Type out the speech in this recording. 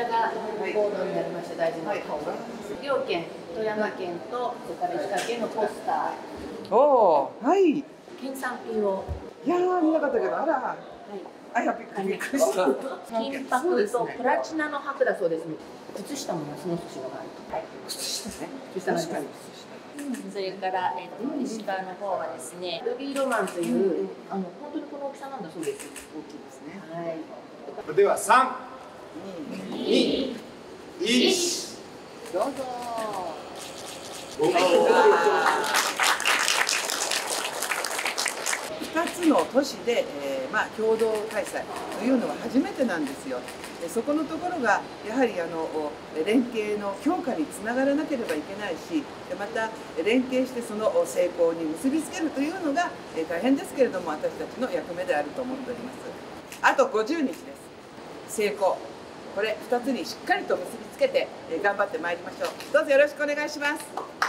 ちらがボードになりました大事な顔両県富山県とそれから石川県のポスタおおはい。いー県産品を。やー見なかったけどあら。はい。あやびっくりした。金箔とプラチナの箔だそうです。靴下もその寿司のがあるとはい。靴下ね。靴下なんです確かにそれから、えっと石川の方はですねルビーロマンという、あの本当にこの大きさなんだそうです。大きいですね。はい。では三、うん二、一。どうぞ2つの都市で、えーまあ、共同開催というのは初めてなんですよ。でそこのところがやはりあの連携の強化につながらなければいけないしまた連携してその成功に結びつけるというのが、大変ですけれども私たちの役目であると思っております。あと50日です成功これ2つにしっかりと結びつけて、え頑張ってまいりましょう。どうぞよろしくお願いします。